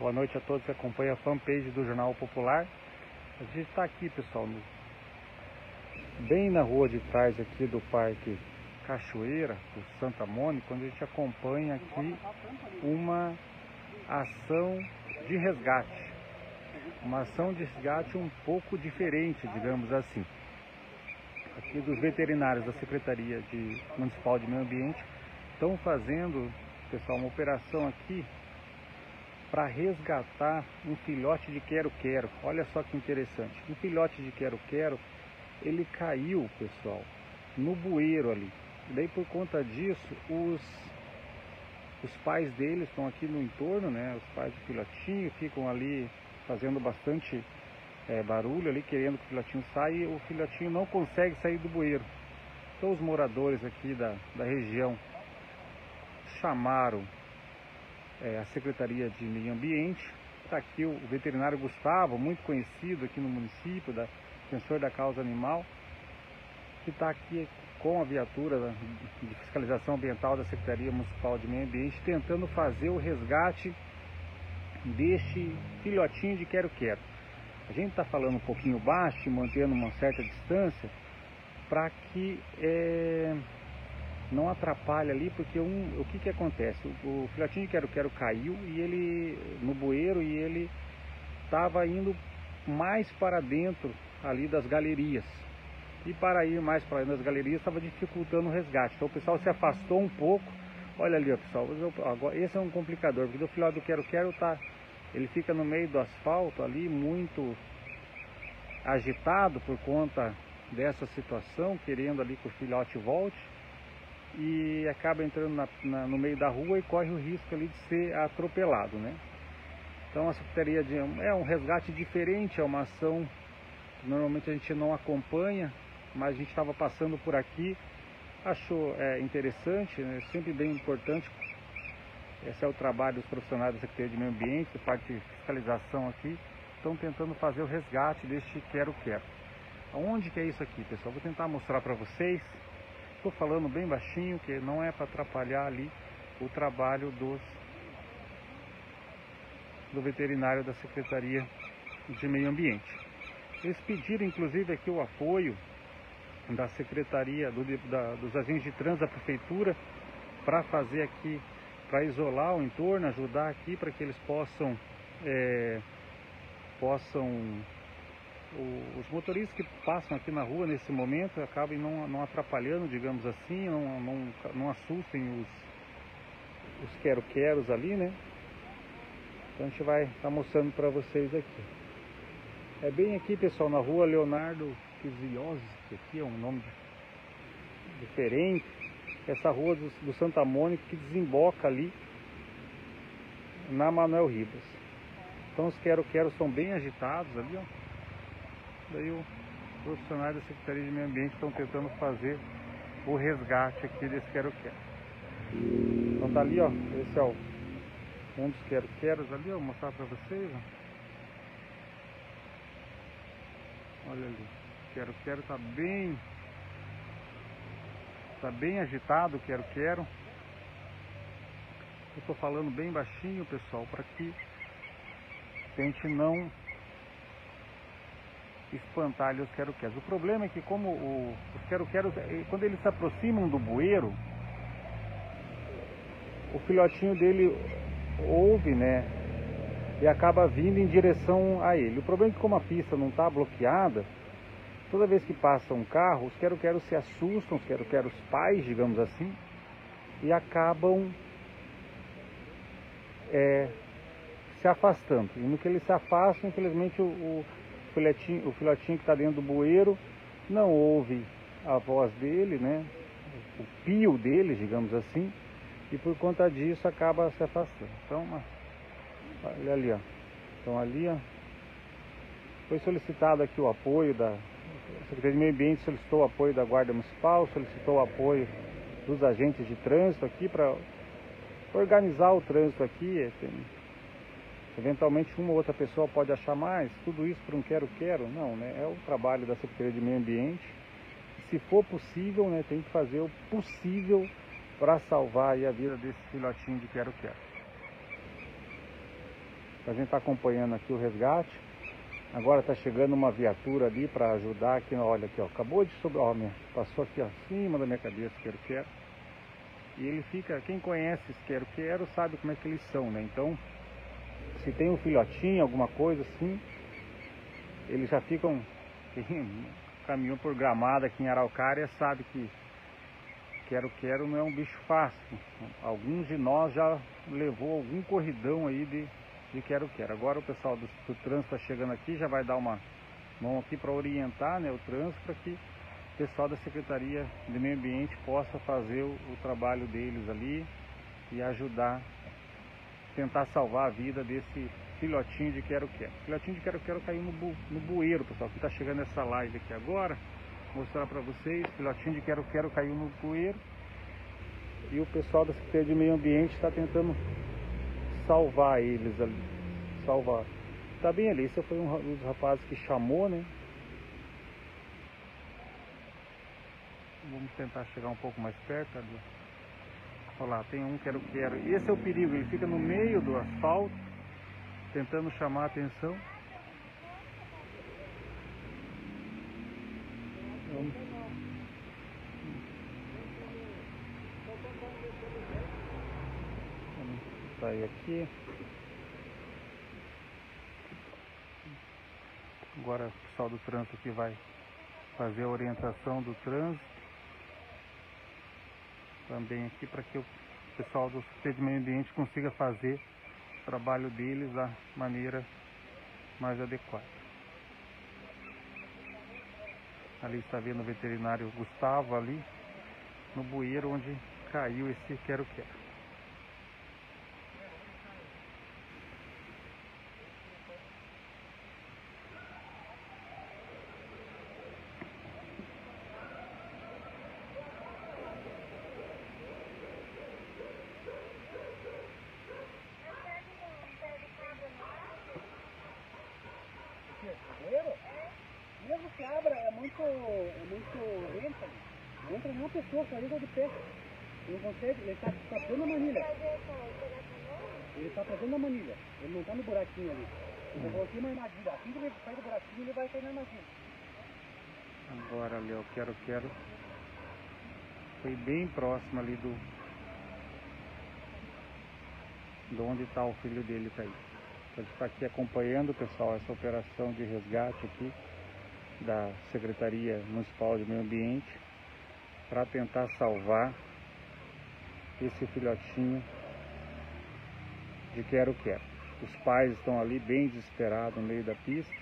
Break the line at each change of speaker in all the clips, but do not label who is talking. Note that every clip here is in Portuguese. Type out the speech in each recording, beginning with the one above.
Boa noite a todos que acompanham a fanpage do Jornal Popular. A gente está aqui, pessoal, no... bem na rua de trás aqui do Parque Cachoeira, do Santa Mônica, onde a gente acompanha aqui uma ação de resgate. Uma ação de resgate um pouco diferente, digamos assim. Aqui dos veterinários da Secretaria de Municipal de Meio Ambiente estão fazendo, pessoal, uma operação aqui para resgatar um filhote de quero-quero. Olha só que interessante. Um filhote de quero-quero, ele caiu, pessoal, no bueiro ali. Daí por conta disso, os, os pais dele estão aqui no entorno, né? Os pais do filhotinho ficam ali fazendo bastante é, barulho ali, querendo que o filhotinho saia e o filhotinho não consegue sair do bueiro. Então os moradores aqui da, da região chamaram é, a Secretaria de Meio Ambiente. Está aqui o veterinário Gustavo, muito conhecido aqui no município, da, defensor da causa animal, que está aqui com a viatura de fiscalização ambiental da Secretaria Municipal de Meio Ambiente, tentando fazer o resgate deste filhotinho de quero-quero. A gente está falando um pouquinho baixo, mantendo uma certa distância, para que é, não atrapalhe ali, porque um, o que, que acontece? O, o filhotinho de quero-quero caiu e ele no bueiro e ele estava indo mais para dentro ali das galerias. E para ir mais para dentro das galerias estava dificultando o resgate. Então o pessoal se afastou um pouco. Olha ali, ó, pessoal. Agora, esse é um complicador, porque o filhote do quero-quero tá, ele fica no meio do asfalto ali, muito agitado por conta dessa situação, querendo ali que o filhote volte e acaba entrando na, na, no meio da rua e corre o risco ali de ser atropelado, né? Então a Secretaria de é um resgate diferente, é uma ação que normalmente a gente não acompanha, mas a gente estava passando por aqui, achou é, interessante, né? sempre bem importante. Esse é o trabalho dos profissionais da Secretaria de Meio Ambiente, parte de fiscalização aqui, estão tentando fazer o resgate deste quero-quero. Onde que é isso aqui, pessoal? Vou tentar mostrar para vocês. Estou falando bem baixinho, que não é para atrapalhar ali o trabalho dos do veterinário da Secretaria de Meio Ambiente. Eles pediram inclusive aqui o apoio da Secretaria, do, da, dos agentes de trânsito da Prefeitura para fazer aqui, para isolar o entorno, ajudar aqui para que eles possam, é, possam os motoristas que passam aqui na rua nesse momento acabem não, não atrapalhando, digamos assim, não, não, não assustem os, os quero-queros ali, né? Então a gente vai estar tá mostrando para vocês aqui. É bem aqui, pessoal, na rua Leonardo Quiziosi, que aqui é um nome diferente. Essa rua do, do Santa Mônica que desemboca ali na Manuel Ribas. Então os quero-queros são bem agitados ali, ó. Daí os profissionais da Secretaria de Meio Ambiente estão tentando fazer o resgate aqui desse quero-quero. Então tá ali, ó, esse é o, um dos quero-queros ali, ó, vou mostrar para vocês, ó. Olha ali, o quero-quero tá bem, tá bem agitado o quero-quero. Eu tô falando bem baixinho, pessoal, para que a gente não espantar os quero-queros. O problema é que como o, os quero-queros, eh, quando eles se aproximam do bueiro, o filhotinho dele ouve, né? E acaba vindo em direção a ele. O problema é que como a pista não está bloqueada, toda vez que passa um carro, os quero-queros se assustam, os quero-queros pais, digamos assim, e acabam é, se afastando. E no que eles se afastam, infelizmente o, o o o filhotinho que está dentro do bueiro não ouve a voz dele, né? O pio dele, digamos assim, e por conta disso acaba se afastando. Então, olha ali, ó. Então ali, ó, foi solicitado aqui o apoio da a Secretaria de Meio Ambiente solicitou o apoio da Guarda Municipal, solicitou o apoio dos agentes de trânsito aqui para organizar o trânsito aqui. Tem, Eventualmente uma ou outra pessoa pode achar mais, tudo isso para um quero-quero. Não, né? É o trabalho da Secretaria de Meio Ambiente. Se for possível, né, tem que fazer o possível para salvar a vida desse filhotinho de quero-quero. A gente está acompanhando aqui o resgate. Agora está chegando uma viatura ali para ajudar aqui. Olha aqui, ó, acabou de subir, ó, minha, passou aqui acima da minha cabeça, quero quero. E ele fica, quem conhece esse quero quero sabe como é que eles são, né? Então, se tem um filhotinho, alguma coisa assim, eles já ficam quem caminhou por gramada aqui em Araucária sabe que quero quero não é um bicho fácil. Alguns de nós já levou algum corridão aí de de quero quero. Agora o pessoal do, do trânsito está chegando aqui, já vai dar uma mão aqui para orientar né, o trânsito para que o pessoal da Secretaria de Meio Ambiente possa fazer o, o trabalho deles ali e ajudar, tentar salvar a vida desse filhotinho de quero quero. Filhotinho de quero quero caiu no, bu, no bueiro, pessoal, que está chegando essa live aqui agora. Vou mostrar para vocês, filhotinho de quero quero caiu no bueiro. E o pessoal da Secretaria de Meio Ambiente está tentando salvar eles ali. Salvar. Tá bem ali, esse foi um dos rapazes que chamou, né? Vamos tentar chegar um pouco mais perto ali. Lá, tem um quero quero. Esse é o perigo, ele fica no meio do asfalto, tentando chamar a atenção. Vamos. Vamos sair aqui. Agora o pessoal do trânsito aqui vai fazer a orientação do trânsito. Também aqui para que o pessoal do Secretaria de Meio Ambiente consiga fazer o trabalho deles da maneira mais adequada. Ali está vendo o veterinário Gustavo ali no bueiro onde caiu esse quero-quero.
Muito, é muito lenta. Não entra nenhuma pessoa, só liga de pé. Ele não consegue, ele está tá dentro da manilha. Ele está fazendo a manilha. Ele não está no buraquinho ali. Eu coloquei uma armadilha. Assim que ele sai do buraquinho, ele vai cair na armadilha.
Agora eu quero, quero. Foi bem próximo ali do. De onde está o filho dele caído. Então, ele está aqui acompanhando, pessoal, essa operação de resgate aqui da Secretaria Municipal de Meio Ambiente para tentar salvar esse filhotinho de quero quero. Os pais estão ali bem desesperados no meio da pista.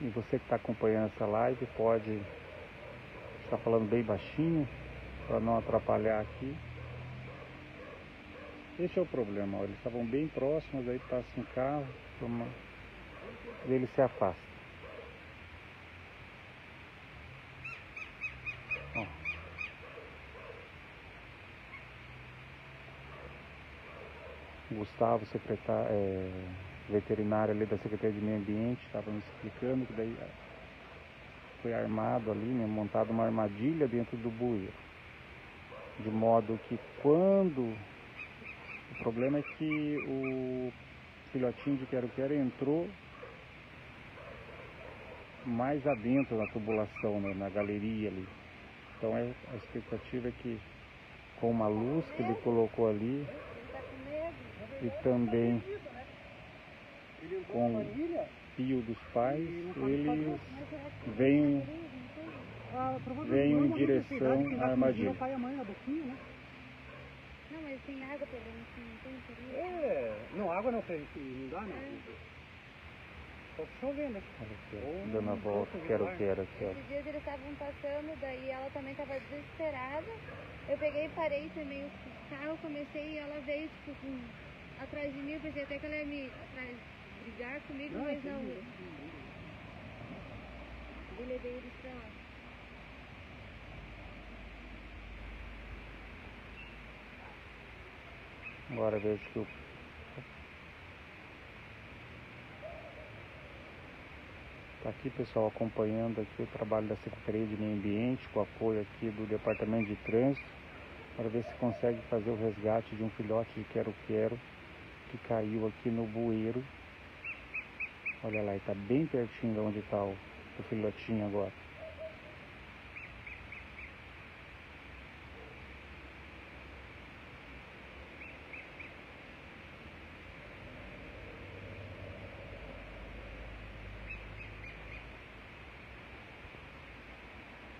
E você que está acompanhando essa live pode estar falando bem baixinho para não atrapalhar aqui. Esse é o problema, ó. eles estavam bem próximos, aí passa um carro, toma... e ele se afasta. Ó. Gustavo, secretário, é, veterinário ali da Secretaria de Meio Ambiente, estava me explicando que daí foi armado ali, né, montado uma armadilha dentro do bueiro. De modo que quando problema é que o filhotinho de quero-quero entrou mais adentro da tubulação, né, na galeria ali. Então é, a expectativa é que com uma luz que ele colocou ali e também com o pio dos pais, eles venham, venham em direção à armadilha.
Não, mas tem água pelo menos, não tem perigo.
É, não, água não tem, não dá não. Só né?
Olha aqui, dando a volta, quero, quero, aqui, ó.
Esses dias eles estavam passando, daí ela também estava desesperada. Eu peguei e parei também o carro, comecei e ela veio tipo, com, atrás de mim, eu pensei até que ela ia me atrás, brigar comigo,
Não,
mas não.
entendi.
Eu levei eles pra lá.
Agora vejo que o Está aqui, pessoal, acompanhando aqui o trabalho da Secretaria de Meio Ambiente, com apoio aqui do Departamento de Trânsito, para ver se consegue fazer o resgate de um filhote de quero-quero que caiu aqui no bueiro. Olha lá, está bem pertinho de onde está o, o filhotinho agora.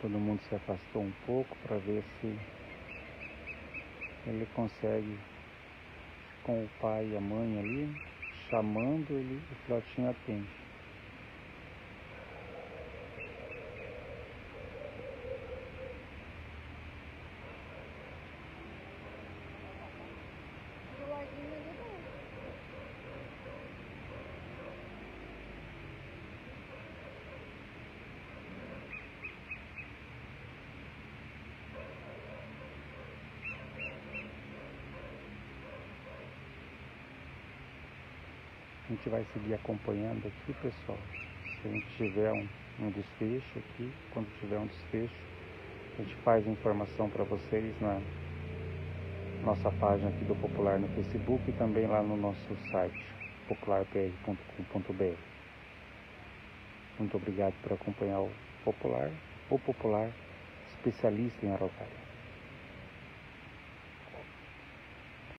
Todo mundo se afastou um pouco para ver se ele consegue, com o pai e a mãe ali, chamando ele, o filhotinho atende. A gente vai seguir acompanhando aqui, pessoal. Se a gente tiver um, um desfecho aqui, quando tiver um desfecho, a gente faz informação para vocês na nossa página aqui do Popular no Facebook e também lá no nosso site, popularpr.com.br. Muito obrigado por acompanhar o Popular, o Popular especialista em araucária.